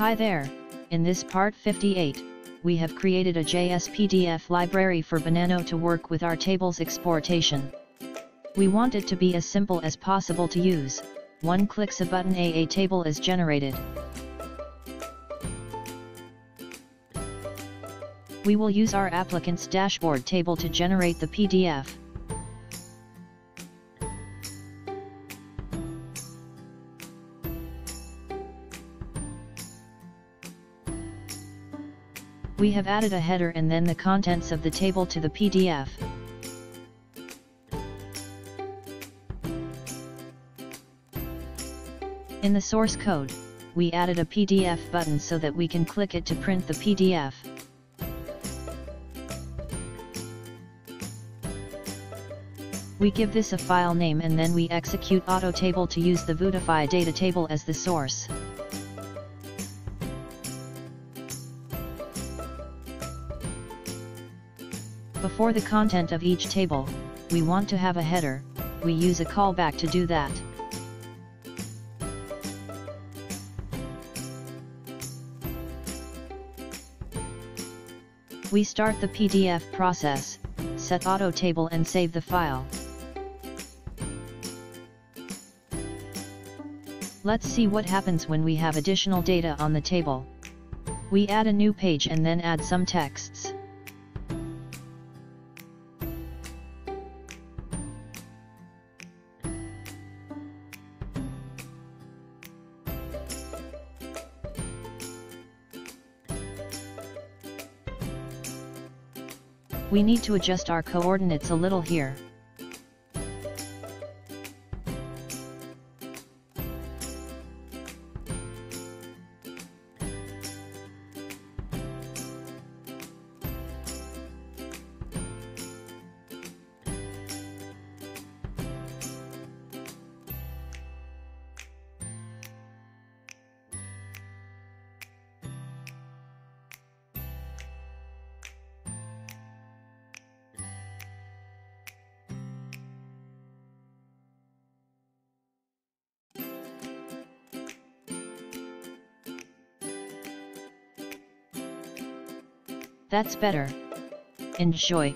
Hi there, in this part 58, we have created a JS PDF library for Banano to work with our tables exportation. We want it to be as simple as possible to use, one clicks a button a, a table is generated. We will use our applicant's dashboard table to generate the PDF. We have added a header and then the contents of the table to the PDF. In the source code, we added a PDF button so that we can click it to print the PDF. We give this a file name and then we execute AutoTable to use the Vuetify data table as the source. Before the content of each table, we want to have a header, we use a callback to do that. We start the PDF process, set auto table and save the file. Let's see what happens when we have additional data on the table. We add a new page and then add some texts. We need to adjust our coordinates a little here. That's better. Enjoy.